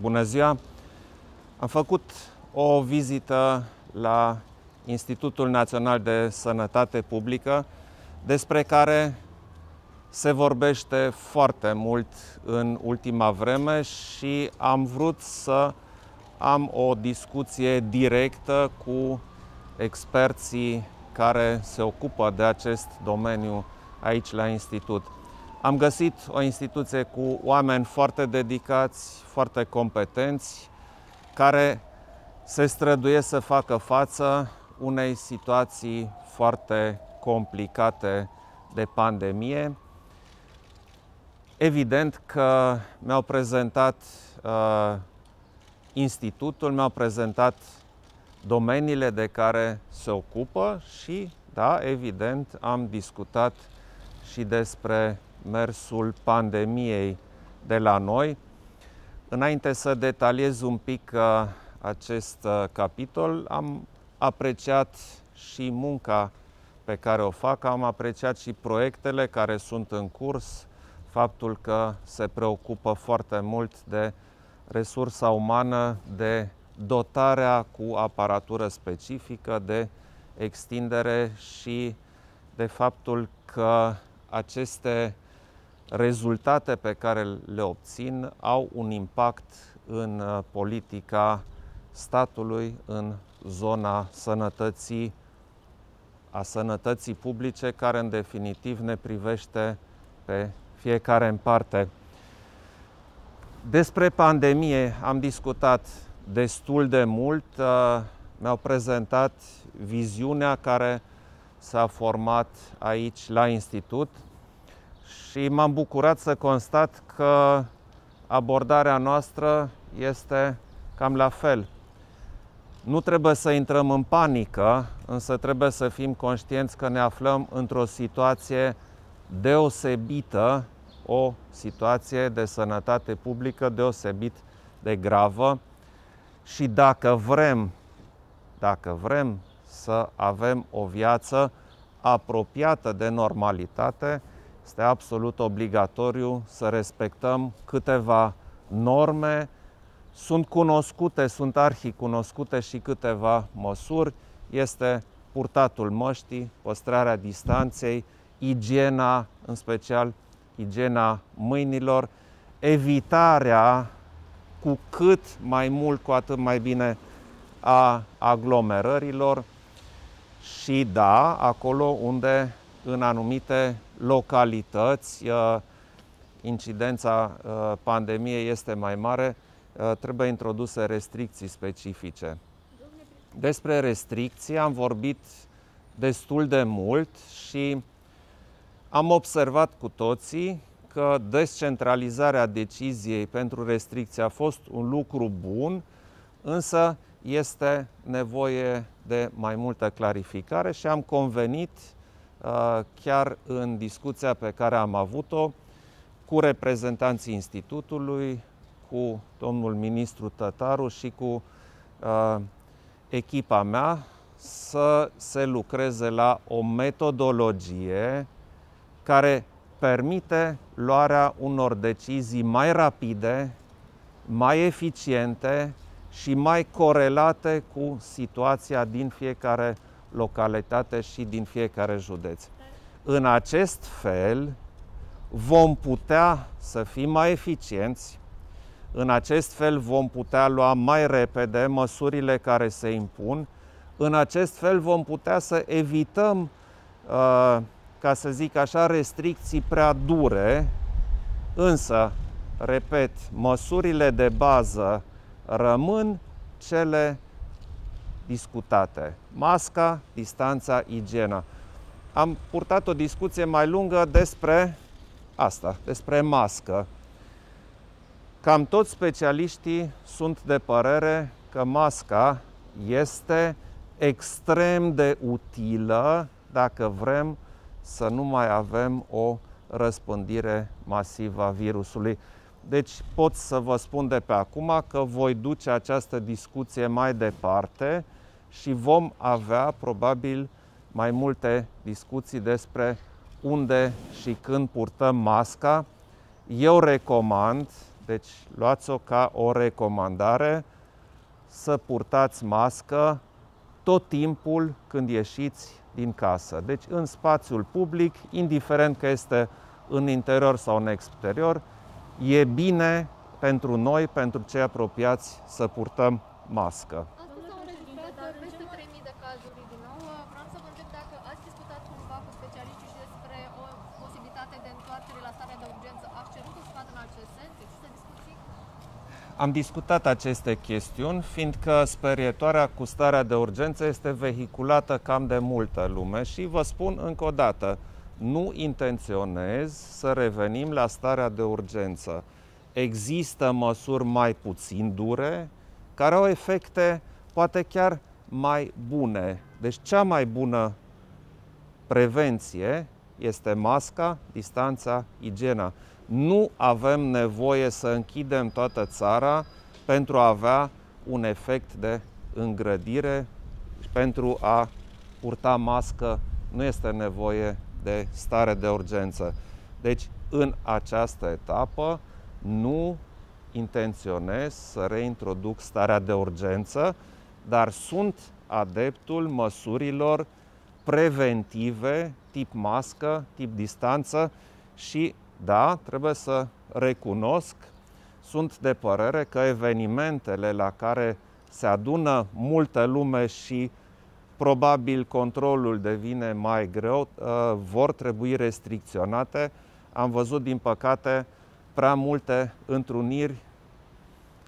Bună ziua! Am făcut o vizită la Institutul Național de Sănătate Publică, despre care se vorbește foarte mult în ultima vreme și am vrut să am o discuție directă cu experții care se ocupă de acest domeniu aici la institut. Am găsit o instituție cu oameni foarte dedicați, foarte competenți, care se străduie să facă față unei situații foarte complicate de pandemie. Evident că mi-au prezentat uh, institutul, mi-au prezentat domeniile de care se ocupă și, da, evident, am discutat și despre mersul pandemiei de la noi. Înainte să detaliez un pic uh, acest uh, capitol, am apreciat și munca pe care o fac, am apreciat și proiectele care sunt în curs, faptul că se preocupă foarte mult de resursa umană, de dotarea cu aparatură specifică, de extindere și de faptul că aceste rezultate pe care le obțin au un impact în uh, politica statului în zona sănătății, a sănătății publice, care în definitiv ne privește pe fiecare în parte. Despre pandemie am discutat destul de mult. Uh, mi-au prezentat viziunea care s-a format aici la institut și m-am bucurat să constat că abordarea noastră este cam la fel. Nu trebuie să intrăm în panică, însă trebuie să fim conștienți că ne aflăm într-o situație deosebită, o situație de sănătate publică deosebit de gravă și dacă vrem, dacă vrem să avem o viață apropiată de normalitate, este absolut obligatoriu să respectăm câteva norme. Sunt cunoscute, sunt arhicunoscute și câteva măsuri. Este purtatul măștii, păstrarea distanței, igiena, în special igiena mâinilor, evitarea cu cât mai mult, cu atât mai bine a aglomerărilor și da, acolo unde în anumite localități uh, incidența uh, pandemiei este mai mare, uh, trebuie introduse restricții specifice. Despre restricții am vorbit destul de mult și am observat cu toții că descentralizarea deciziei pentru restricție a fost un lucru bun, însă este nevoie de mai multă clarificare și am convenit uh, chiar în discuția pe care am avut-o cu reprezentanții Institutului, cu domnul ministru Tătaru și cu uh, echipa mea să se lucreze la o metodologie care permite luarea unor decizii mai rapide, mai eficiente și mai corelate cu situația din fiecare localitate și din fiecare județ. În acest fel vom putea să fim mai eficienți, în acest fel vom putea lua mai repede măsurile care se impun, în acest fel vom putea să evităm uh, ca să zic așa, restricții prea dure, însă, repet, măsurile de bază rămân cele discutate. Masca, distanța, igiena. Am purtat o discuție mai lungă despre asta, despre mască. Cam toți specialiștii sunt de părere că masca este extrem de utilă dacă vrem să nu mai avem o răspândire masivă a virusului. Deci pot să vă spun de pe acum că voi duce această discuție mai departe și vom avea probabil mai multe discuții despre unde și când purtăm masca. Eu recomand, Deci luați-o ca o recomandare să purtați mască tot timpul când ieșiți din casă. Deci în spațiul public, indiferent că este în interior sau în exterior, e bine pentru noi, pentru cei apropiați, să purtăm mască. Am discutat aceste chestiuni, fiindcă sperietoarea cu starea de urgență este vehiculată cam de multă lume și vă spun încă o dată, nu intenționez să revenim la starea de urgență. Există măsuri mai puțin dure, care au efecte poate chiar mai bune. Deci cea mai bună prevenție este masca, distanța, igiena. Nu avem nevoie să închidem toată țara pentru a avea un efect de îngrădire și pentru a purta mască nu este nevoie de stare de urgență. Deci, în această etapă, nu intenționez să reintroduc starea de urgență, dar sunt adeptul măsurilor preventive, tip mască, tip distanță și da, trebuie să recunosc, sunt de părere că evenimentele la care se adună multă lume și probabil controlul devine mai greu, uh, vor trebui restricționate. Am văzut, din păcate, prea multe întruniri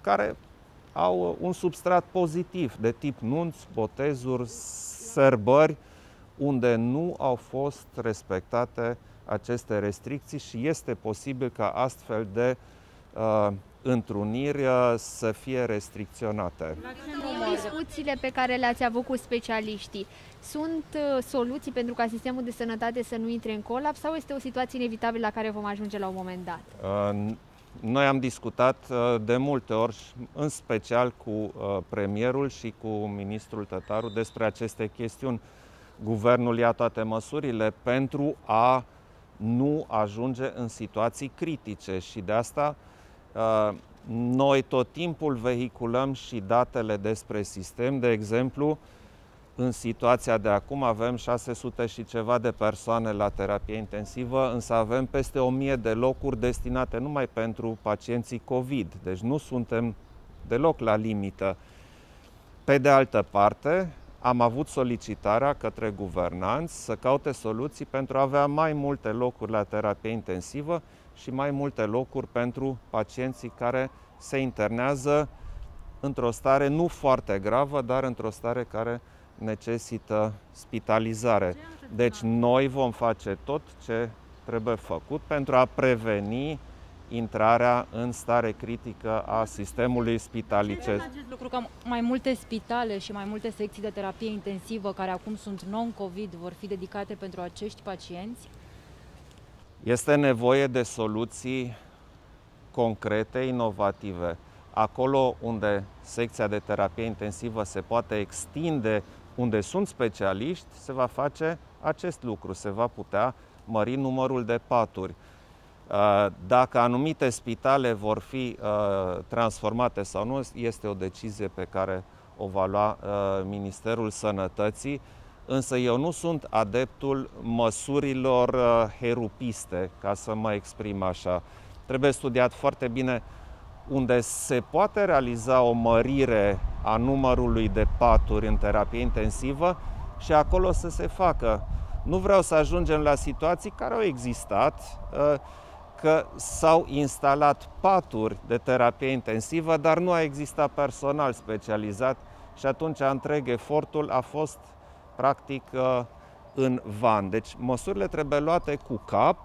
care au un substrat pozitiv, de tip nunți, botezuri, sărbări, unde nu au fost respectate aceste restricții și este posibil ca astfel de uh, întruniri uh, să fie restricționate. Din discuțiile pe care le-ați avut cu specialiștii, sunt uh, soluții pentru ca sistemul de sănătate să nu intre în colaps sau este o situație inevitabilă la care vom ajunge la un moment dat? Uh, noi am discutat uh, de multe ori, în special cu uh, premierul și cu ministrul Tătaru, despre aceste chestiuni. Guvernul ia toate măsurile pentru a nu ajunge în situații critice și de asta uh, noi tot timpul vehiculăm și datele despre sistem. De exemplu, în situația de acum avem 600 și ceva de persoane la terapie intensivă, însă avem peste 1000 de locuri destinate numai pentru pacienții COVID. Deci nu suntem deloc la limită. Pe de altă parte, am avut solicitarea către guvernanți să caute soluții pentru a avea mai multe locuri la terapie intensivă și mai multe locuri pentru pacienții care se internează într-o stare nu foarte gravă, dar într-o stare care necesită spitalizare. Deci noi vom face tot ce trebuie făcut pentru a preveni intrarea în stare critică a sistemului spitalicesc. acest lucru că mai multe spitale și mai multe secții de terapie intensivă care acum sunt non-COVID vor fi dedicate pentru acești pacienți? Este nevoie de soluții concrete, inovative. Acolo unde secția de terapie intensivă se poate extinde, unde sunt specialiști, se va face acest lucru, se va putea mări numărul de paturi. Uh, dacă anumite spitale vor fi uh, transformate sau nu, este o decizie pe care o va lua uh, Ministerul Sănătății, însă eu nu sunt adeptul măsurilor herupiste, ca să mă exprim așa. Trebuie studiat foarte bine unde se poate realiza o mărire a numărului de paturi în terapie intensivă și acolo să se facă. Nu vreau să ajungem la situații care au existat, că s-au instalat paturi de terapie intensivă, dar nu a existat personal specializat și atunci întreg efortul a fost practic uh, în van. Deci măsurile trebuie luate cu cap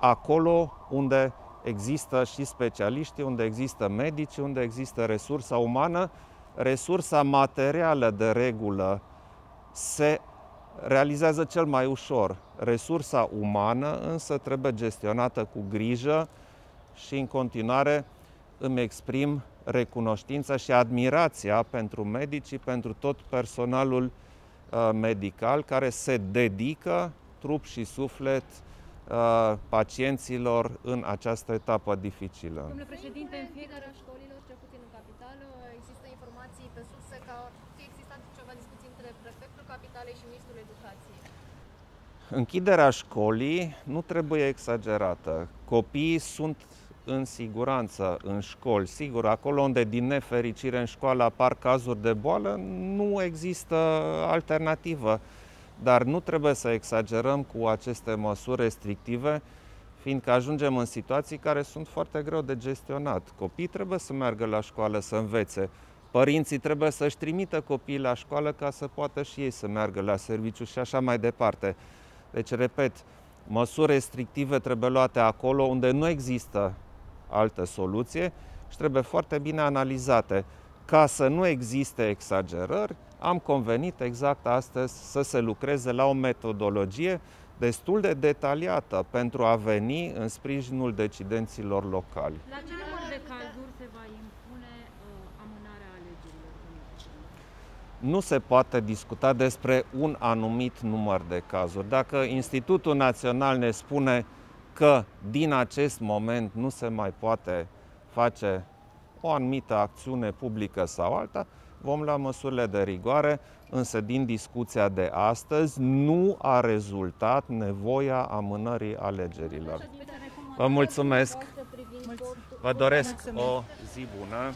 acolo unde există și specialiști, unde există medici, unde există resursa umană, resursa materială de regulă se realizează cel mai ușor. Resursa umană însă trebuie gestionată cu grijă și în continuare îmi exprim recunoștința și admirația pentru medici și pentru tot personalul uh, medical care se dedică trup și suflet uh, pacienților în această etapă dificilă. Domnule președinte, în fiecare școlilor, cel puțin în capitală, există informații pe surse că fi existat ceva discuții între prefectul capitalei și ministrul educației. Închiderea școlii nu trebuie exagerată. Copiii sunt în siguranță în școli. Sigur, acolo unde din nefericire în școală apar cazuri de boală, nu există alternativă. Dar nu trebuie să exagerăm cu aceste măsuri restrictive, fiindcă ajungem în situații care sunt foarte greu de gestionat. Copiii trebuie să meargă la școală să învețe. Părinții trebuie să-și trimită copiii la școală ca să poată și ei să meargă la serviciu și așa mai departe. Deci, repet, măsuri restrictive trebuie luate acolo unde nu există altă soluție și trebuie foarte bine analizate. Ca să nu existe exagerări, am convenit exact astăzi să se lucreze la o metodologie destul de detaliată pentru a veni în sprijinul decidenților locali. La ce număr de cazuri se va impune uh, amânarea alegerilor? Nu se poate discuta despre un anumit număr de cazuri. Dacă Institutul Național ne spune că din acest moment nu se mai poate face o anumită acțiune publică sau alta, vom lua măsurile de rigoare, însă din discuția de astăzi nu a rezultat nevoia amânării alegerilor. Vă mulțumesc! Vă doresc o zi bună!